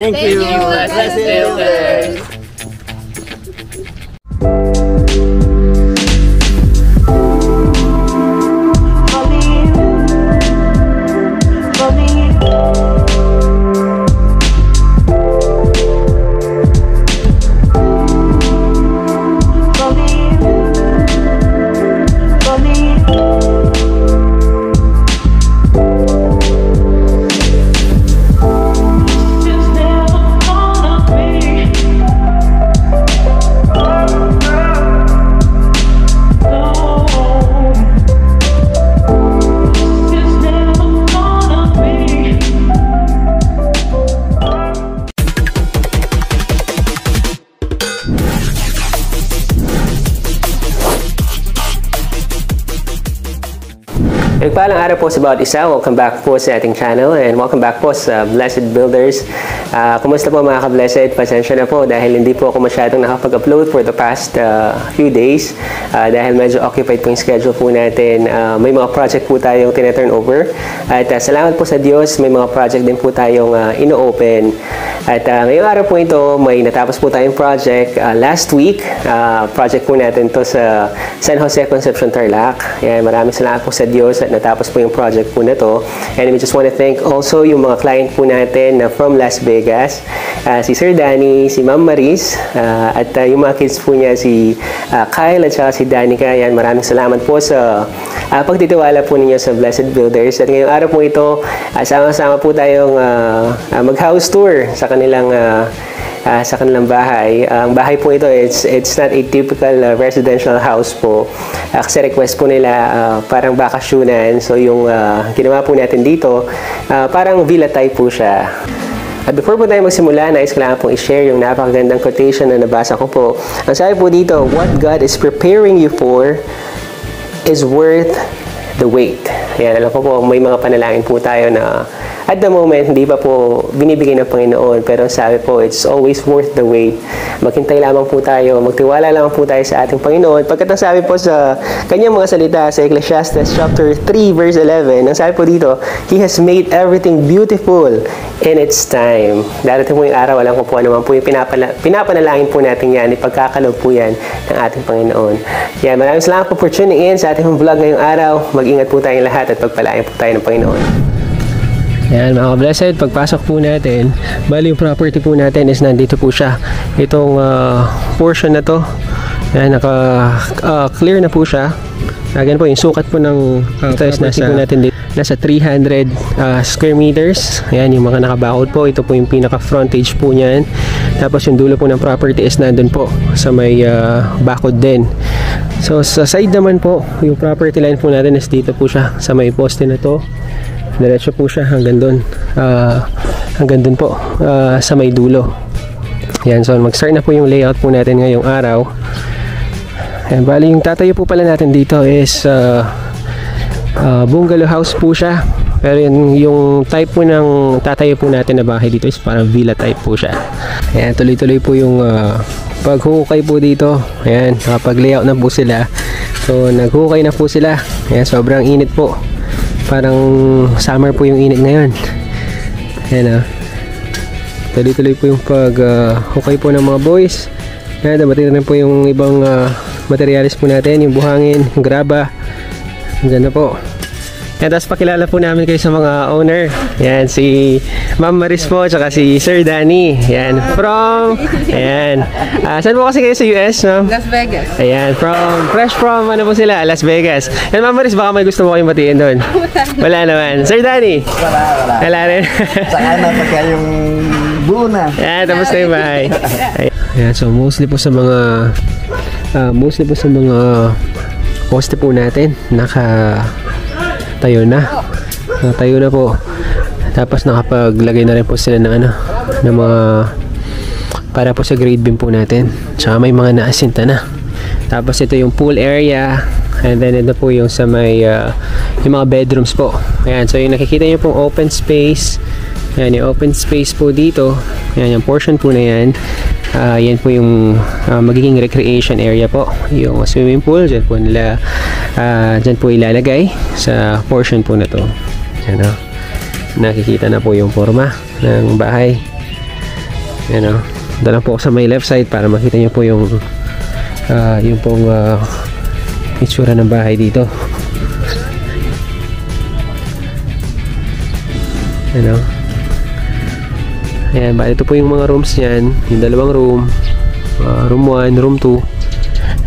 Thank, Thank you, you, Blessed Builders. Nagpaalang araw po sa bawat isa. Welcome back po sa ating channel and welcome back po sa Blessed Builders. Ah, kumusta po mga ka-blessed? Pasensya na po dahil hindi po ako masyadong nakapag-upload for the past ah, few days Ah, dahil medyo occupied po yung schedule po natin. Ah, may mga project po tayong tina-turn over at ah, salamat po sa Diyos may mga project din po tayong ah, ino-open. At ah, ngayong araw po ito may natapos po tayong project ah, last week. Ah, project po natin to sa San Jose Concepcion Tarlac. Yan, maraming salamat po sa Diyos at natapos po yung project po na to. And we just want to thank also yung mga client po natin na from Las Vegas. Ah, si Sir Danny, si Ma'am Maris, ah, at ah, yung mga kids po niya, si ah, Kyle at saka si Danica. Yan, maraming salamat po sa ah, pagtitiwala po ninyo sa Blessed Builders. At ngayong araw po ito, ah, sama-sama po tayong ah, ah, mag-house tour sa kanilang ah, ah, sa kanilang bahay. Ang bahay po ito, it's, it's not a typical uh, residential house po. Ah, kasi request po nila ah, parang bakasyonan. So yung ah, ginawa po natin dito, ah, parang villa type po siya. At before po tayo magsimula, nais ko lang pong i-share yung napakagandang quotation na nabasa ko po. Ang sabi po dito, What God is preparing you for is worth the wait. Yan, alam ko po, may mga panalangin po tayo na at the moment, hindi pa po binibigay ng Panginoon. Pero sabi po, it's always worth the wait. Maghintay lamang po tayo, magtiwala lamang po tayo sa ating Panginoon. Pagkat ang sabi po sa kanyang mga salita sa Ecclesiastes chapter 3 verse 11, ang sabi po dito, He has made everything beautiful in its time. Darating po yung araw, alam ko po ano man po yung pinapala, pinapanalangin po natin yan, ipagkakalog po yan ng ating Panginoon. Yan, maraming salamat po for tuning in sa ating vlog ngayong araw. Mag-ingat po tayong lahat at pagpalain po tayo ng Panginoon. Yan mga blessed, pagpasok po natin, bali yung property po natin is nandito po siya. Itong ah, portion na to, yan, naka ah, clear na po siya. Again po, yung sukat po ng uh, ito is nasa, po natin dito, nasa 300 ah, square meters. Ayan, yung mga nakabakod po. Ito po yung pinaka frontage po niyan. Tapos yung dulo po ng property is nandun po sa may ah, bakod din. So sa side naman po, yung property line po natin is dito po siya sa may poste na to. Diretso po siya hanggang doon. Ah, hanggang doon po ah, sa may dulo. Yan, so mag-start na po yung layout po natin ngayong araw. Ayan, bali yung tatayo po pala natin dito is ah, ah, bungalow house po siya. Pero yun, yung type po ng tatayo po natin na bahay dito is parang villa type po siya. Ayan, tuloy-tuloy po yung ah, paghukay po dito. Ayan, nakapag-layout na po sila. So, naghukay na po sila. Ayan, sobrang init po. Parang summer po yung init ngayon. Ayan ah. Tuloy-tuloy po yung pag-hukay po ng mga boys. Ayan, dabating na rin po yung ibang ah, materialis po natin. Yung buhangin, yung graba. Diyan na po. Yan, tapos pakilala po namin kayo sa mga owner. Yan, si Ma'am Maris po, tsaka si Sir Danny. Yan, from, ayan. Ah, saan po kasi kayo sa US, ma'am? Las Vegas. Ayan, from, fresh from, ano po sila, Las Vegas. Yan, Ma'am Maris, baka may gusto mo kayong batiin doon. Wala naman. Sir Danny? Wala, wala. Wala rin. Saka na pagka yung buo na. Ayan, tapos na yung bahay. Ayan, so mostly po sa mga, ah, mostly po sa mga poste po natin, naka, tayo na. Tayo na po. Tapos nakapaglagay na rin po sila ng ano, ng mga para po sa grade beam po natin. Tsaka may mga naasinta na. Tapos ito yung pool area. And then ito po yung sa may uh, yung mga bedrooms po. Ayan, so yung nakikita nyo pong open space. Ayan, yung open space po dito. Ayan, yung portion po na yan. Ah, yan po yung ah, magiging recreation area po. Yung swimming pool, dyan po nila, ah, dyan po ilalagay sa portion po na to. Yan o. Nakikita na po yung forma ng bahay. Yan o. Doon lang po sa may left side para makita nyo po yung ah, yung pong ah, itsura ng bahay dito. Ano? Ayan, bali ito po yung mga rooms niyan. Yung dalawang room. ah, room 1, room 2.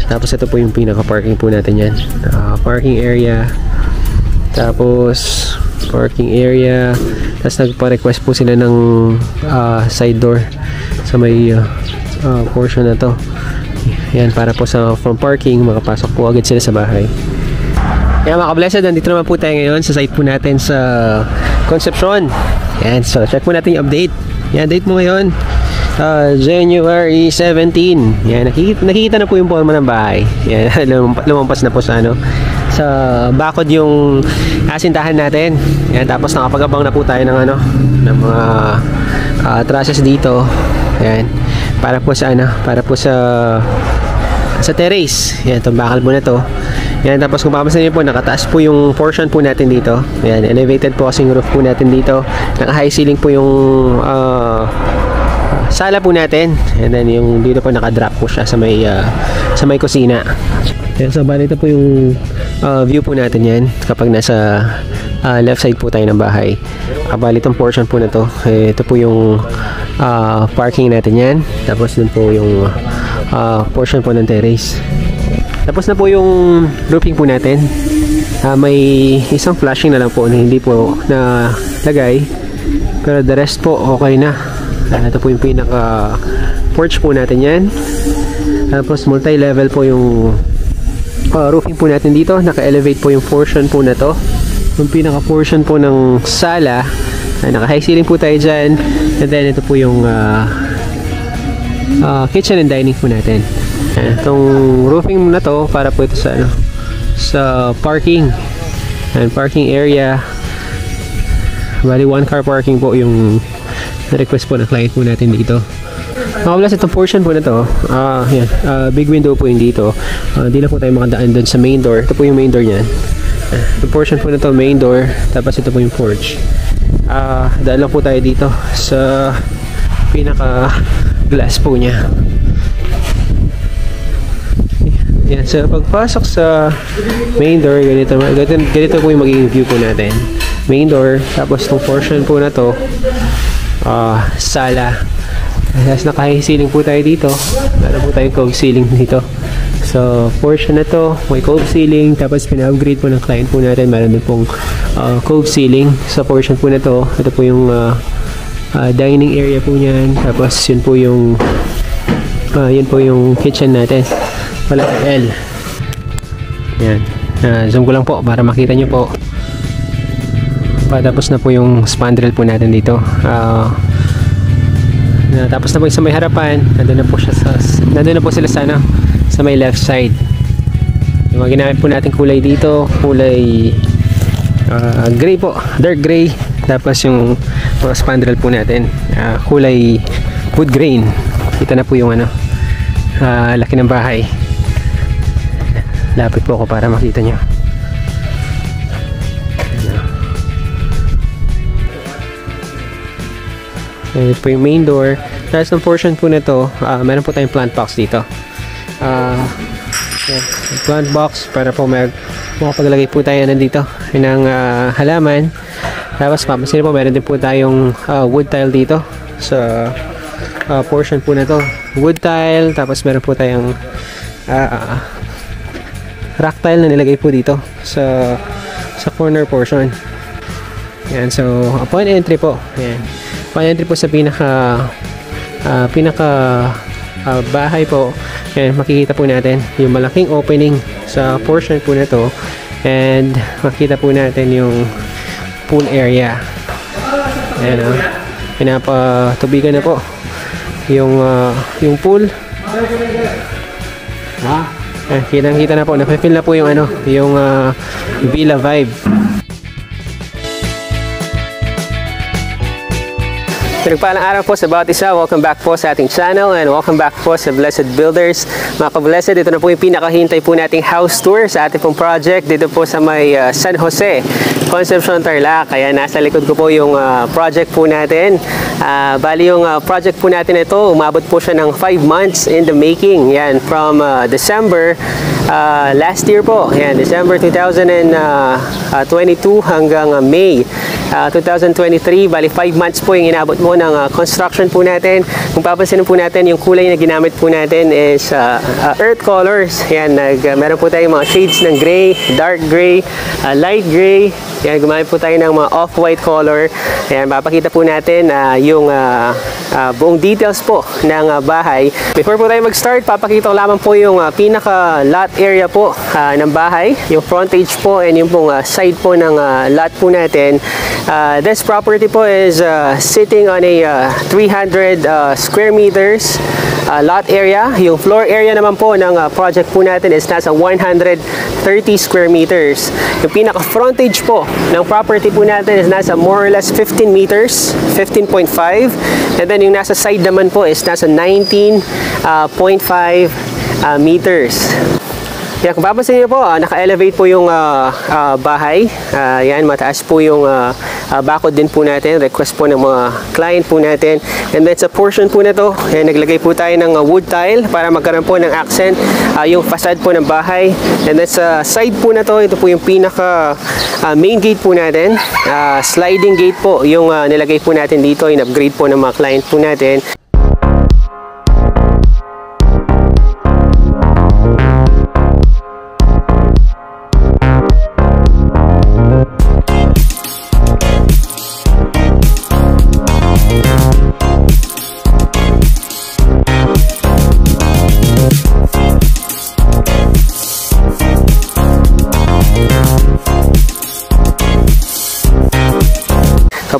Tapos ito po yung pinaka-parking po natin yan. Ah, parking area. Tapos, parking area. Tapos nagpa-request po sila ng ah, side door sa may ah, ah, portion na to. Yan, para po sa from parking, makapasok po agad sila sa bahay. Kaya mga ka-blessed, nandito naman po tayo ngayon sa site po natin sa Concepcion. Yan, so check po natin yung update. Yan, date mo ngayon. Uh, January 17. Yan, nakikita, nakikita na po yung forma ng bahay. Yan, lumamp- lumampas na po sa ano sa bakod yung asintahan natin. Yan, tapos nakapagabang na po tayo ng ano ng mga uh, trusses dito. Yan, para po sa ano, para po sa sa terrace. Yan, itong bakal po na to. Yan, tapos kung papansin niyo po, nakataas po yung portion po natin dito. Yan, elevated po kasi yung roof po natin dito. Naka-high ceiling po yung ah, sala po natin. And then yung dito po nakadrop po siya sa may ah, sa may kusina. Yan, so bali ito po yung ah, view po natin yan kapag nasa ah, left side po tayo ng bahay. Kabali itong portion po na to. Eh, ito po yung ah, parking natin yan. Tapos dun po yung ah, portion po ng terrace. Tapos na po yung roofing po natin. Ah, may isang flashing na lang po na hindi po na lagay. Pero the rest po okay na. Ah, ito po yung pinaka porch po natin yan. Tapos multi-level po yung ah, roofing po natin dito. Naka-elevate po yung portion po na to. Yung pinaka portion po ng sala. Ay, naka-high ceiling po tayo dyan. And then ito po yung ah, ah, kitchen and dining po natin. Ayan, itong roofing na to para po ito sa ano sa parking. And parking area. Bali one car parking po yung request po ng client po natin dito. Mga kablas, itong portion po na to, ah, yan, ah, big window po yung dito. Ah, Hindi na po tayo makadaan doon sa main door. Ito po yung main door niyan. Ah, Itong portion po na to, main door. Tapos ito po yung porch. Ah, dahil lang po tayo dito sa pinaka glass po niya. Yan, so pagpasok sa main door, ganito, ganito, ganito po yung magiging view po natin. Main door, tapos itong portion po na to, ah, sala. Tapos naka-high ceiling po tayo dito. Meron po tayong cove ceiling dito. So, portion na to, may cove ceiling, tapos pina-upgrade po ng client po natin. Meron din pong ah, cove ceiling sa portion po na to. Ito po yung ah, ah, dining area po niyan. Tapos yun po yung ah, yun po yung kitchen natin. Wala L. Yan. Ah, zoom ko lang po para makita nyo po. Patapos na po yung spandrel po natin dito. Ah, na, tapos na po yung sa may harapan, nandun na po siya sa, nandun na po sila sana sa may left side. Yung mga ginamit po natin kulay dito, kulay ah, gray po, dark gray. Tapos yung mga spandrel po natin, ah, kulay wood grain. Kita na po yung ano, ah, laki ng bahay. Lapit po ako para makita nyo. Ayan po yung main door. Tapos ng portion po na to, ah, meron po tayong plant box dito. Ah, yan, plant box para po mag makapaglagay po tayo nandito ng ah, halaman. Tapos papansin po, meron din po tayong ah, wood tile dito sa ah, portion po na to. Wood tile, tapos meron po tayong ah, rock tile na nilagay po dito sa sa corner portion. Yan, so upon entry po, yan. Upon entry po sa pinaka ah, pinaka ah, bahay po, yan, makikita po natin yung malaking opening sa portion po na to and makita po natin yung pool area. Ayan o. Pinapatubigan na po yung ah, yung pool. Ayan, kitang-kita na po. Nafe-feel na po yung ano, yung ah, villa vibe. Pinagpalang araw po sa bawat isa. Welcome back po sa ating channel and welcome back po sa Blessed Builders. Mga ka-Blessed, ito na po yung pinakahintay po nating house tour sa ating pong project dito po sa may uh, San Jose, Concepcion, Tarlac. Kaya nasa likod ko po yung uh, project po natin. Uh, bali yung uh, project po natin ito, umabot po siya ng 5 months in the making. Yan, from uh, December uh, last year po. Yan, December 2022 hanggang May uh, 2023. Bali 5 months po yung inabot mo ng uh, construction po natin. Kung papansin po natin, yung kulay na ginamit po natin is uh, uh, earth colors. Yan, nag, uh, meron po tayong mga shades ng gray, dark gray, uh, light gray. Yan, gumamit po tayo ng mga off-white color. Yan, mapakita po natin uh, yung uh, uh, buong details po ng uh, bahay. Before po tayo mag-start, papakita ko lamang po yung uh, pinaka lot area po uh, ng bahay. Yung frontage po and yung pong uh, side po ng uh, lot po natin. Uh, this property po is uh, sitting on a uh, 300 uh, square meters uh, lot area. Yung floor area naman po ng uh, project po natin is nasa 130 square meters. Yung pinaka frontage po ng property po natin is nasa more or less 15 meters, 15.5. And then yung nasa side naman po is nasa 19.5 uh, meters. Yan, kung papansin niyo po, uh, naka-elevate po yung uh, uh, bahay. Uh, yan, mataas po yung uh, uh, bakod din po natin. Request po ng mga client po natin. And then sa portion po na to, yan, naglagay po tayo ng uh, wood tile para magkaroon po ng accent uh, yung facade po ng bahay. And then sa side po na to, ito po yung pinaka uh, main gate po natin. Uh, sliding gate po yung uh, nilagay po natin dito. In-upgrade po ng mga client po natin.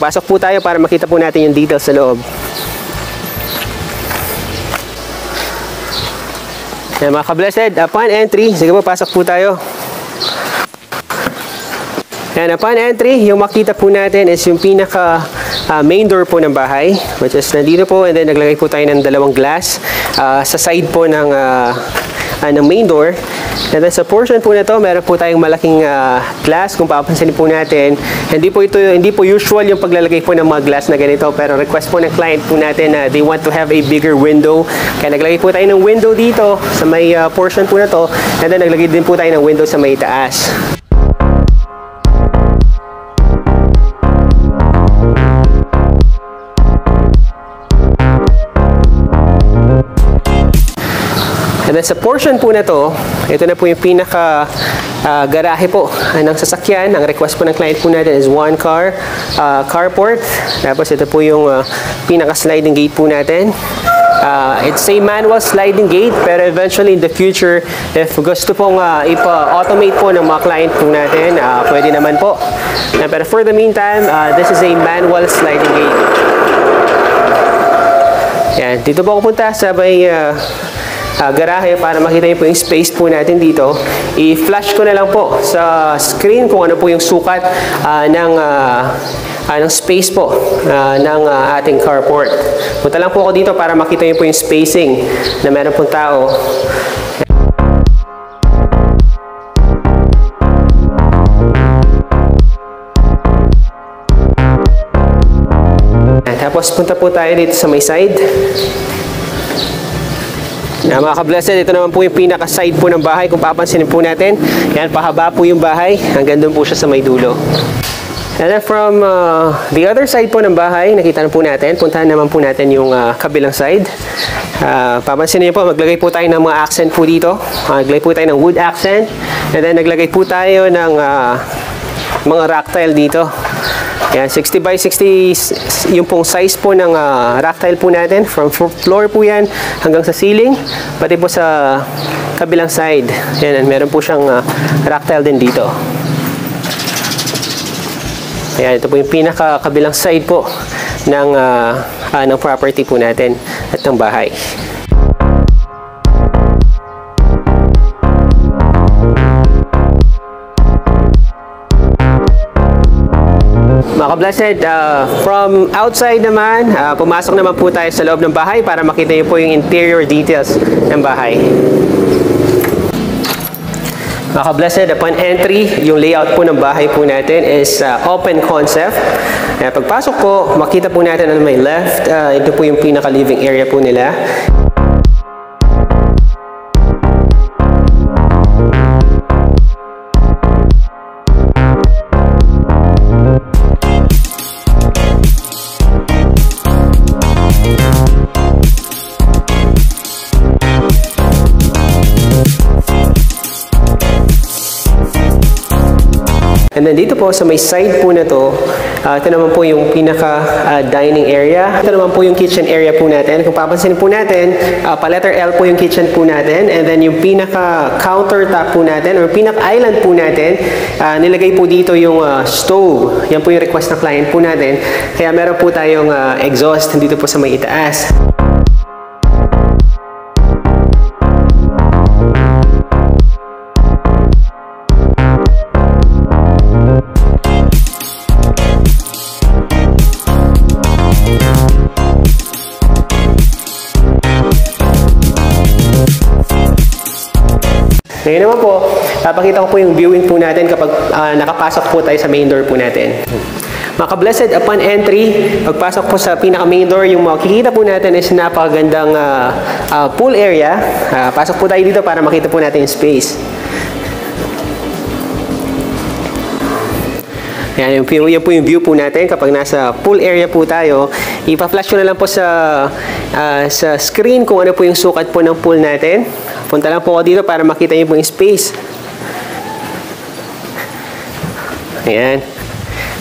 Papasok po tayo para makita po natin yung details sa loob. Yan mga ka-blessed, upon entry, sige po, pasok po tayo. Yan, upon entry, yung makita po natin is yung pinaka uh, main door po ng bahay, which is nandito po, and then naglagay po tayo ng dalawang glass uh, sa side po ng uh, uh, ng main door. And then sa portion po na to, meron po tayong malaking uh, glass kung papansin po natin. Hindi po ito hindi po usual yung paglalagay po ng mga glass na ganito, pero request po ng client po natin na uh, they want to have a bigger window. Kaya naglagay po tayo ng window dito sa may uh, portion po na to. And then naglagay din po tayo ng window sa may taas. And then sa portion po na to, ito na po yung pinaka uh, garahe po ng sasakyan. Ang request po ng client po natin is one car uh, carport. Tapos ito po yung uh, pinaka sliding gate po natin. Uh, it's a manual sliding gate pero eventually in the future if gusto pong uh, ipa-automate po ng mga client po natin, uh, pwede naman po. Uh, pero for the meantime, uh, this is a manual sliding gate. Yan, dito po ako punta sa may uh, uh, garahe para makita niyo po yung space po natin dito. I-flash ko na lang po sa screen kung ano po yung sukat uh, ng uh, uh, ng space po uh, ng uh, ating carport. Punta lang po ako dito para makita niyo po yung spacing na meron pong tao. Tapos punta po tayo dito sa may side. Yan mga ka-blessed, ito naman po yung pinaka-side po ng bahay. Kung papansinin po natin, yan, pahaba po yung bahay. Hanggang doon po siya sa may dulo. And then from uh, the other side po ng bahay, nakita na po natin, puntahan naman po natin yung uh, kabilang side. Uh, papansin niyo po, maglagay po tayo ng mga accent po dito. Uh, naglagay po tayo ng wood accent. And then naglagay po tayo ng uh, mga rock tile dito. Yan, 60 by 60 yung pong size po ng uh, rock tile po natin. From floor po yan hanggang sa ceiling. Pati po sa kabilang side. Yan, meron po siyang uh, rock tile din dito. Ayan, ito po yung pinaka kabilang side po ng, uh, uh, ng property po natin at ng bahay. Mga ka-blessed, uh, from outside naman, uh, pumasok naman po tayo sa loob ng bahay para makita niyo po yung interior details ng bahay. Mga ka-blessed, upon entry, yung layout po ng bahay po natin is uh, open concept. Kaya pagpasok po, makita po natin on my left, uh, ito po yung pinaka-living area po nila. And then dito po sa may side po na to, ah, ito naman po yung pinaka ah, dining area. Ito naman po yung kitchen area po natin. Kung papansin po natin, ah, pa letter L po yung kitchen po natin. And then yung pinaka countertop po natin or pinaka island po natin, ah, nilagay po dito yung ah, stove. Yan po yung request ng client po natin. Kaya meron po tayong ah, exhaust dito po sa may itaas. Ngayon naman po, papakita ko po yung viewing po natin kapag ah, nakapasok po tayo sa main door po natin. Mga ka-blessed, upon entry, pagpasok po sa pinaka-main door, yung makikita po natin is napakagandang ah, ah, pool area. Ah, pasok po tayo dito para makita po natin yung space. Yan, yung, yan po yung view po natin kapag nasa pool area po tayo. Ipa-flash ko na lang po sa, ah, sa screen kung ano po yung sukat po ng pool natin. Punta lang po ako dito para makita niyo po yung space. Ayan.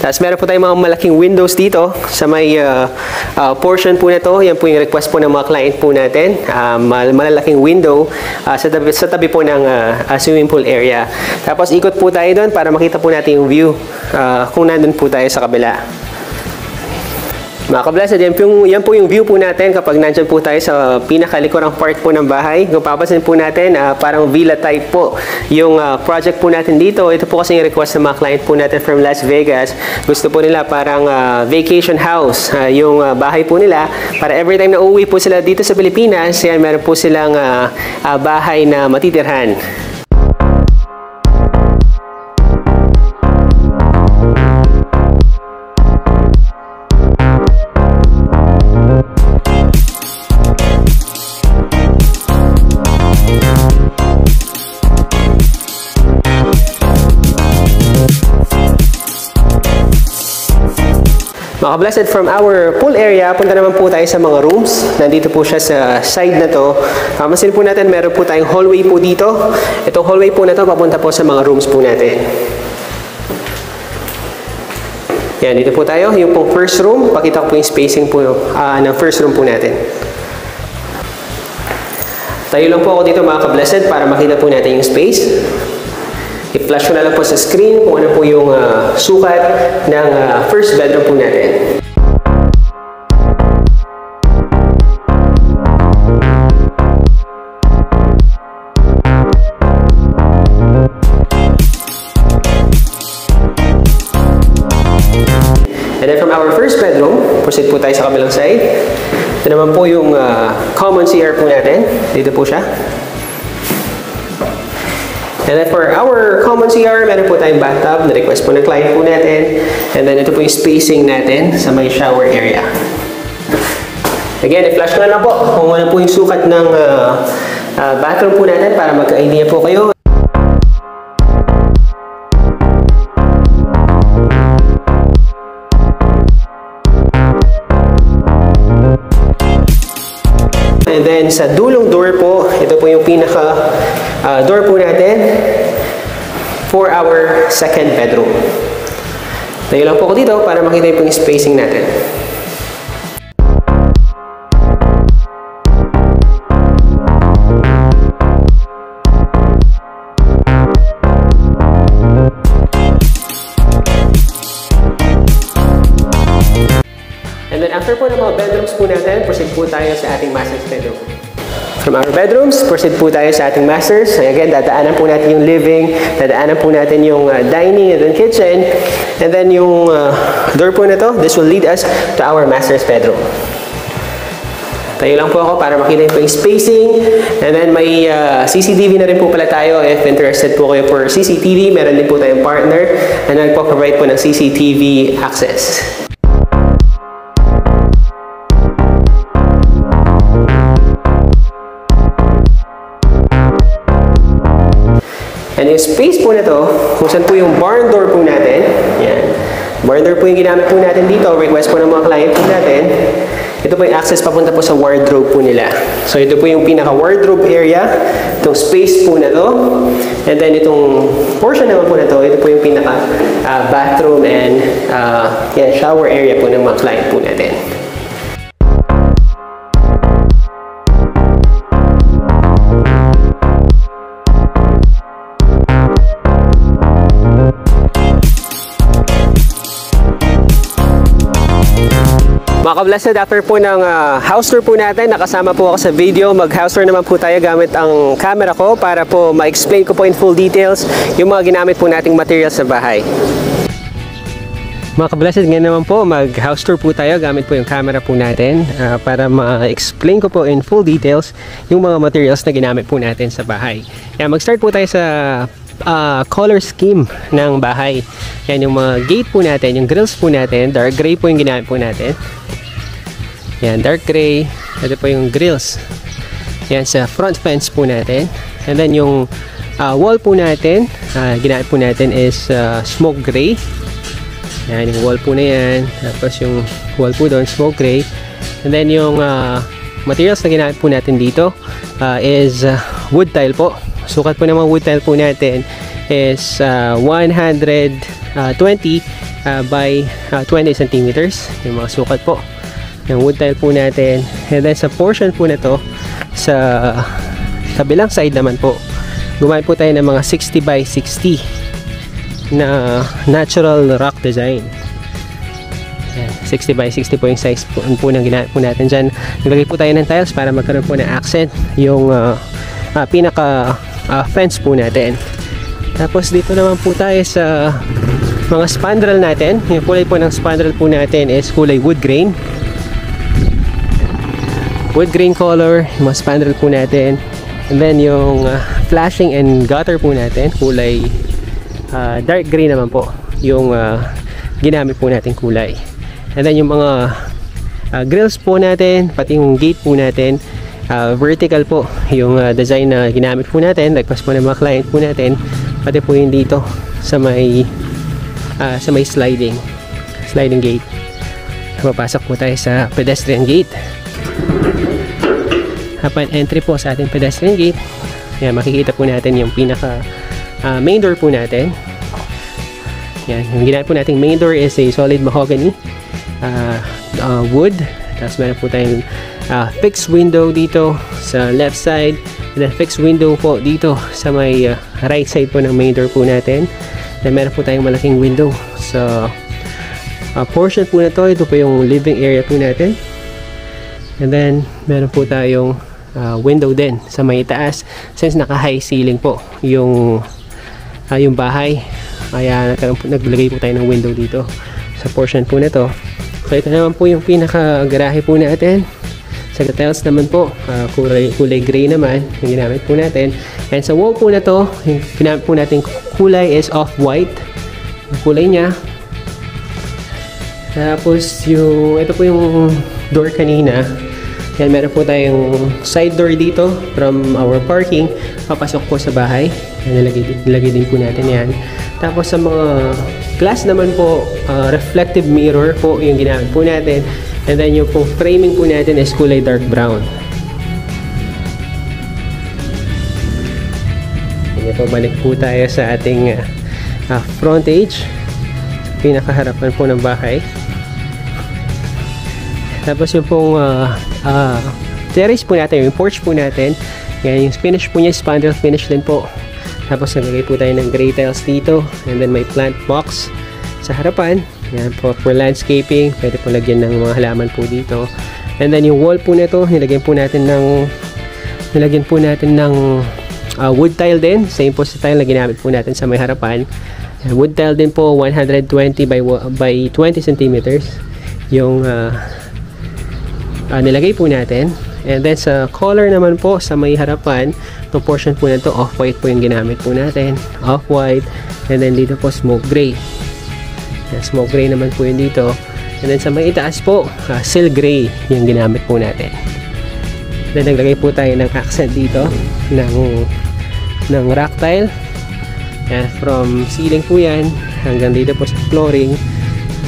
Tapos meron po tayong mga malaking windows dito sa may ah, ah, portion po na to. Yan po yung request po ng mga client po natin. Ah, mal- malalaking window ah, sa, tabi, sa tabi po ng ah, ah, swimming pool area. Tapos ikot po tayo doon para makita po natin yung view ah, kung nandun po tayo sa kabila. Mga ka-blessed, yan, po yung, yan po yung view po natin kapag nandyan po tayo sa pinakalikurang part po ng bahay. Kung papansin po natin, ah, parang villa type po yung ah, project po natin dito. Ito po kasi yung request ng mga client po natin from Las Vegas. Gusto po nila parang ah, vacation house ah, yung ah, bahay po nila. Para every time na uuwi po sila dito sa Pilipinas, yan, meron po silang ah, ah, bahay na matitirhan. Mga blessed from our pool area, punta naman po tayo sa mga rooms. Nandito po siya sa side na to. Kamasin po natin, meron po tayong hallway po dito. Itong hallway po na to, papunta po sa mga rooms po natin. Yan, dito po tayo. Yung pong first room, pakita ko po yung spacing po ah, ng first room po natin. Tayo lang po ako dito mga ka-blessed para makita po natin yung space. I-flash ko na lang po sa screen kung ano po yung ah, sukat ng ah, first bedroom po natin. And then from our first bedroom, proceed po tayo sa kabilang side. Ito naman po yung ah, common CR po natin. Dito po siya. And then for our common CR, meron po tayong bathtub na request po ng client po natin. And then ito po yung spacing natin sa may shower area. Again, i-flash ko na po kung ano po yung sukat ng ah, ah, bathroom po natin para magka-idea po kayo. And then sa dulong door po, ito po yung pinaka ah, door po natin for our second bedroom. Tayo lang po ako dito para makita yung spacing natin. And then after po ng mga bedrooms po natin, proceed po tayo sa ating master's bedroom. From our bedrooms, proceed po tayo sa ating masters. So again, dadaanan po natin yung living, dadaanan po natin yung uh, dining and then kitchen, and then yung uh, door po na to, this will lead us to our master's bedroom. Tayo lang po ako para makita yung spacing. And then may uh, CCTV na rin po pala tayo. If interested po kayo for CCTV, meron din po tayong partner na nagpo-provide po ng CCTV access. Space po na to, kung saan po yung barn door po natin, yan. Barn door po yung ginamit po natin dito, request po ng mga client po natin. Ito po yung access papunta po sa wardrobe po nila. So ito po yung pinaka-wardrobe area, itong space po na to. And then itong portion naman po na to, ito po yung pinaka-bathroom and uh, yan, shower area po ng mga client po natin. Mga ka-blessed, after po ng ah, house tour po natin, nakasama po ako sa video. Mag-house tour naman po tayo gamit ang camera ko para po ma-explain ko po in full details yung mga ginamit po nating materials sa bahay. Mga ka-blessed, ngayon naman po, mag-house tour po tayo gamit po yung camera po natin ah, para ma-explain ko po in full details yung mga materials na ginamit po natin sa bahay. Kaya mag-start po tayo sa ah, color scheme ng bahay. Yan yung mga gate po natin, yung grills po natin, dark gray po yung ginamit po natin. Yan, dark gray. Ito po yung grills. Yan, sa front fence po natin. And then yung ah, wall po natin, ah, ginamit po natin is ah, smoke gray. Yan, yung wall po na yan. Tapos yung wall po doon, smoke gray. And then yung ah, materials na ginamit po natin dito ah, is ah, wood tile po. Sukat po ng wood tile po natin is ah, 120 ah, by ah, 20 centimeters. Yung mga sukat po yung wood tile po natin. And then sa portion po na to, sa kabilang side naman po, gumamit po tayo ng mga 60 by 60 na natural rock design. Yan, 60 by 60 po yung size po, po ng ginamit po natin dyan. Naglagay po tayo ng tiles para magkaroon po ng accent yung ah, ah, pinaka ah, fence po natin. Tapos dito naman po tayo sa mga spandrel natin. Yung kulay po ng spandrel po natin is kulay wood grain wood grain color, mga spandrel po natin. And then yung uh, flashing and gutter po natin, kulay uh, dark gray naman po yung uh, ginamit po natin kulay. And then yung mga uh, grills po natin, pati yung gate po natin, uh, vertical po yung uh, design na ginamit po natin. Request po ng mga client po natin, pati po yung dito sa may uh, sa may sliding sliding gate. Papasok po tayo sa pedestrian gate upon entry po sa ating pedestrian gate yan, makikita po natin yung pinaka ah, main door po natin. Yan, yung ginamit po nating main door is a solid mahogany ah, ah, wood. Tapos meron po tayong ah, fixed window dito sa left side and then fixed window po dito sa may ah, right side po ng main door po natin. Then meron po tayong malaking window. Sa ah, portion po na to ito po yung living area po natin. And then, meron po tayong ah, window din sa may taas since naka-high ceiling po yung ah, yung bahay. Kaya naglagay po tayo ng window dito sa portion po na to. So, ito naman po yung pinaka-garahe po natin. Sa tiles naman po, ah, kulay, kulay gray naman yung ginamit po natin. And sa wall po na to, yung ginamit po natin kulay is off-white. Yung kulay niya. Tapos yung, ito po yung door kanina. Yan, meron po tayong side door dito from our parking. Papasok po sa bahay. Yan, nilagay, nilagay din po natin yan. Tapos sa mga glass naman po, uh, reflective mirror po yung ginamit po natin. And then yung po framing po natin is kulay dark brown. Yan po, balik po tayo sa ating uh, uh, frontage. Pinakaharapan po ng bahay. Tapos yung pong uh, uh, terrace po natin, yung porch po natin, yan, yung finish po niya, spandrel finish din po. Tapos naglagay po tayo ng gray tiles dito. And then may plant box sa harapan. Yan po for landscaping. Pwede po lagyan ng mga halaman po dito. And then yung wall po nito, nilagyan po natin ng nilagyan po natin ng ah, wood tile din. Same po sa tile na ginamit po natin sa may harapan. Wood tile din po 120 by, by 20 centimeters yung ah, ah, nilagay po natin. And then sa color naman po sa may harapan, itong portion po na to off-white po yung ginamit po natin. Off-white. And then dito po smoke gray. Yan, smoke gray naman po yun dito. And then sa may itaas po, ah, seal gray yung ginamit po natin. Then naglagay po tayo ng accent dito ng ng rock tile. Yan, from ceiling po yan hanggang dito po sa flooring.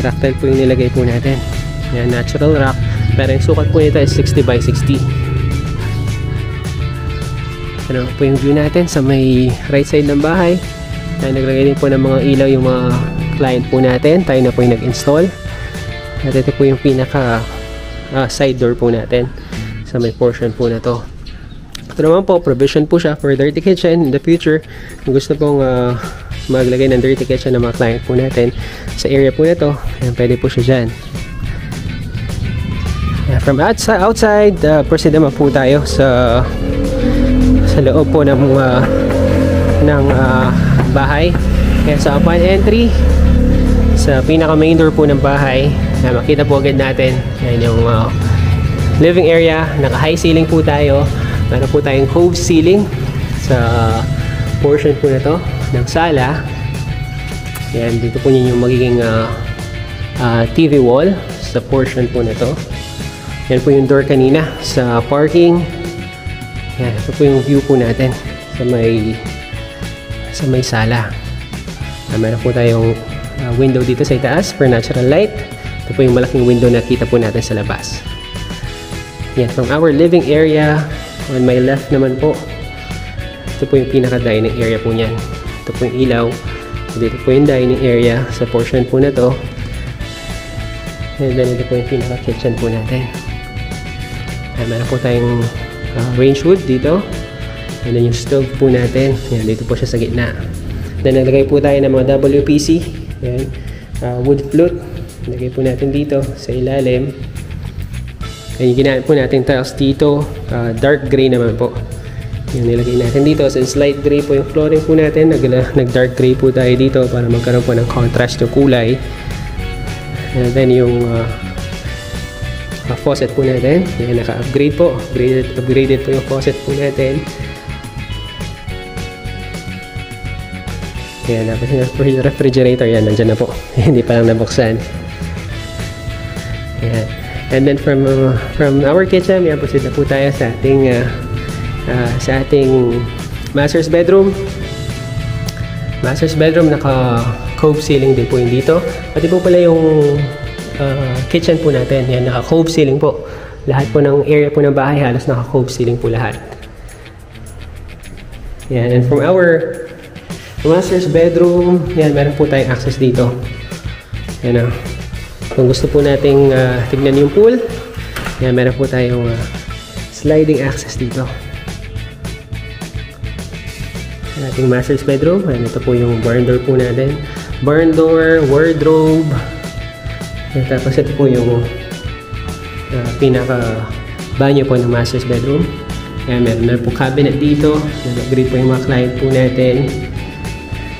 Rock tile po yung nilagay po natin. Yan, natural rock. Pero yung sukat po nito is 60 by 60. Ano po yung view natin sa may right side ng bahay. Yan, naglagay din po ng mga ilaw yung mga client po natin. Tayo na po yung nag-install. At ito po yung pinaka ah, side door po natin sa may portion po na to. Ito naman po, provision po siya for dirty kitchen in the future. Gusto pong ah, maglagay ng dirty kitchen ng mga client po natin sa area po na to, ayan, pwede po siya dyan. From outside, outside uh, proceed naman po tayo sa sa loob po ng ah, ng ah, bahay. Kaya sa upon entry, sa pinaka main door po ng bahay, ayan, makita po agad natin ayan yung ah, living area, naka high ceiling po tayo. Meron po tayong cove ceiling sa portion po na to ng sala. Yan, dito po yun yung magiging ah, ah, TV wall sa portion po na to. Yan po yung door kanina sa parking. Yan, ito po yung view po natin sa may sa may sala. Ah, meron po tayong ah, window dito sa itaas for natural light. Ito po yung malaking window na kita po natin sa labas. Yan, from our living area, on my left naman po, ito po yung pinaka-dining area po niyan. Ito po yung ilaw. Dito po yung dining area sa portion po na to. And then ito po yung pinaka-kitchen po natin. Ayan, meron po tayong uh, range wood dito. Then yung stove po natin. Ayan, dito po siya sa gitna. Then naglagay po tayo ng mga WPC. Ayan, uh, wood flute. Nilagay po natin dito sa ilalim. Ayan, ginamit po natin tiles dito. uh, dark gray naman po. Yung nilagay natin dito. Since light gray po yung flooring po natin, nag, nag gray po tayo dito para magkaroon po ng contrast yung kulay. And then yung uh, uh, faucet po natin. Yan, naka-upgrade po. Upgraded, upgraded po yung faucet po natin. Yan, yung refrigerator, yan, nandyan na po. Hindi pa lang nabuksan. Yan. And then from uh, from our kitchen, yan, proceed na po tayo sa ating uh, uh, sa ating master's bedroom. Master's bedroom, naka cove ceiling din po yung dito. Pati po pala yung uh, kitchen po natin. Yan, naka cove ceiling po. Lahat po ng area po ng bahay, halos naka cove ceiling po lahat. Yan, and from our master's bedroom, yan, meron po tayong access dito. Yan o. Kung gusto po nating uh, tignan yung pool, yan, meron po tayong uh, sliding access dito. Ang ating master's bedroom. Ayan, ito po yung barn door po natin. Barn door, wardrobe. Ayan, tapos ito po yung uh, pinaka banyo po ng master's bedroom. Ayan, meron na po cabinet dito. Nag-upgrade po yung mga client po natin.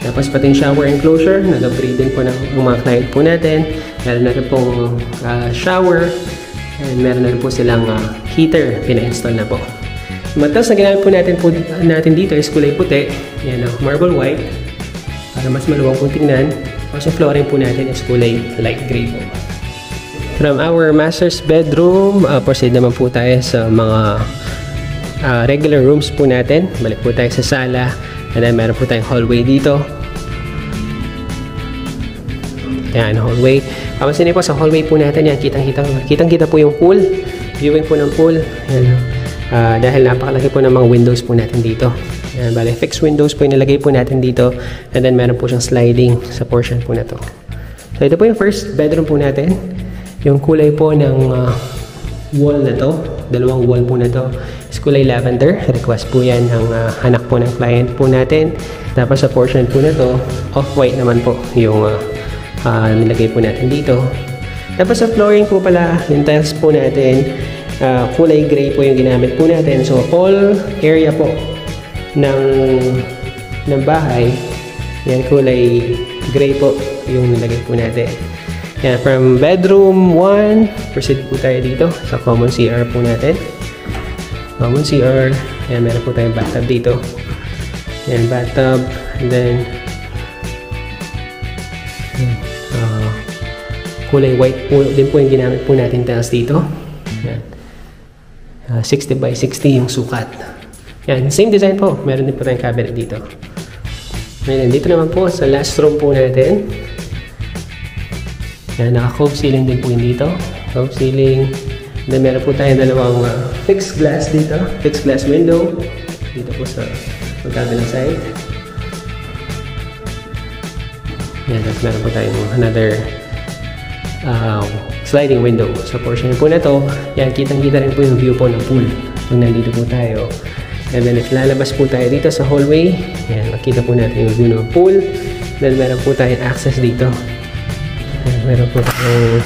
Tapos pati yung shower enclosure, nag-upgrade din po ng mga client po natin. Meron na rin pong ah, shower. And meron na rin po silang ah, heater, pina-install na po. Matas na ginamit po natin, po natin dito is kulay puti. Yan o, marble white. Para mas maluwang po tingnan. Yung flooring po natin is kulay light gray po. From our master's bedroom, uh, proceed naman po tayo sa mga ah, regular rooms po natin. Balik po tayo sa sala. And then meron po tayong hallway dito. Yan, hallway. Kapansin niyo po sa hallway po natin, yan, kitang-kita, kitang-kita po yung pool. Viewing po ng pool. Yan. Ah, dahil napakalaki po ng mga windows po natin dito. Yan, bale, fixed windows po yung nilagay po natin dito. And then meron po siyang sliding sa portion po na to. So ito po yung first bedroom po natin. Yung kulay po ng ah, wall na to, dalawang wall po na to, is kulay lavender. Request po yan ng ah, anak po ng client po natin. Tapos sa portion po na to, off-white naman po yung ah, ah, nilagay po natin dito. Tapos sa flooring po pala, yung tiles po natin, ah, kulay gray po yung ginamit po natin. So, all area po ng, ng bahay, yan kulay gray po yung nilagay po natin. Yan, from bedroom 1, proceed po tayo dito sa common CR po natin. Common CR, yan, meron po tayong bathtub dito. Yan, bathtub, and then, ah, kulay white po din po yung ginamit po natin tiles dito. Yan. Ah, 60 by 60 yung sukat. Yan, same design po. Meron din po tayong cabinet dito. Ngayon, dito naman po sa last room po natin. Yan, naka-cove ceiling din po yun dito. Cove ceiling. Then meron po tayong dalawang ah, fixed glass dito. Fixed glass window. Dito po sa magkabilang side. Yan, at meron po tayong another uh, sliding window. Sa portion po na to, yan, kitang-kita rin po yung view po ng pool. Pag nandito po tayo. And then, if lalabas po tayo dito sa hallway, yan, makita po natin yung view ng pool. Then, meron po tayong access dito. Yan, meron po tayong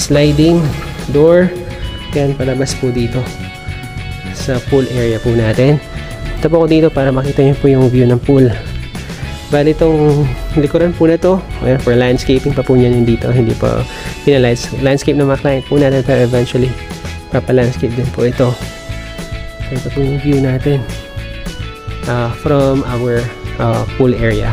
sliding door. Yan, palabas po dito sa pool area po natin. Ito po ako dito para makita niyo po yung view ng pool. Bali itong likuran po na to, for landscaping pa po niyan yung dito, hindi pa pinalights. Landscape ng mga client po natin pero eventually papalandscape din po ito. So, ito po yung view natin uh, from our uh, pool area.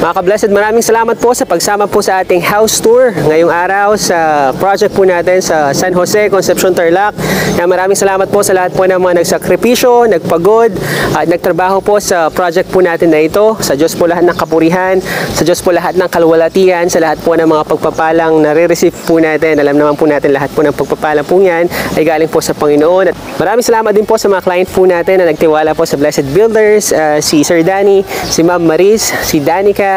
Mga ka-blessed, maraming salamat po sa pagsama po sa ating house tour ngayong araw sa project po natin sa San Jose, Concepcion, Tarlac. Kaya maraming salamat po sa lahat po ng mga nagsakripisyo, nagpagod, at nagtrabaho po sa project po natin na ito. Sa Diyos po lahat ng kapurihan, sa Diyos po lahat ng kalwalatian, sa lahat po ng mga pagpapalang nare-receive po natin. Alam naman po natin lahat po ng pagpapalang po yan ay galing po sa Panginoon. At maraming salamat din po sa mga client po natin na nagtiwala po sa Blessed Builders, uh, si Sir Danny, si Ma'am Maris, si Danica,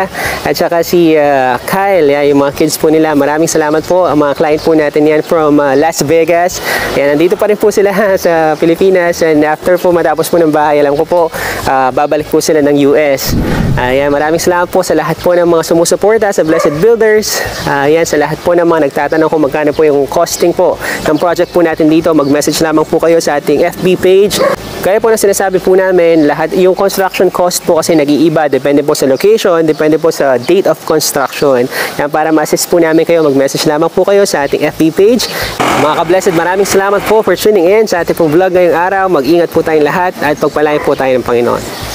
at saka si uh, Kyle, yan, yung mga kids po nila. Maraming salamat po. Ang mga client po natin yan from uh, Las Vegas. Yan, nandito pa rin po sila sa Pilipinas and after po matapos po ng bahay, alam ko po, uh, babalik po sila ng US. Ayan, maraming salamat po sa lahat po ng mga sumusuporta sa Blessed Builders. Ayan, sa lahat po ng mga nagtatanong kung magkano po yung costing po ng project po natin dito. Mag-message lamang po kayo sa ating FB page. Kaya po na sinasabi po namin, lahat yung construction cost po kasi nag-iiba. Depende po sa location, depende po sa date of construction. Yan, para ma-assist po namin kayo, mag-message lamang po kayo sa ating FB page. Mga ka-blessed, maraming salamat po for tuning in sa ating pong vlog ngayong araw. Mag-ingat po tayong lahat at pagpalain po tayo ng Panginoon.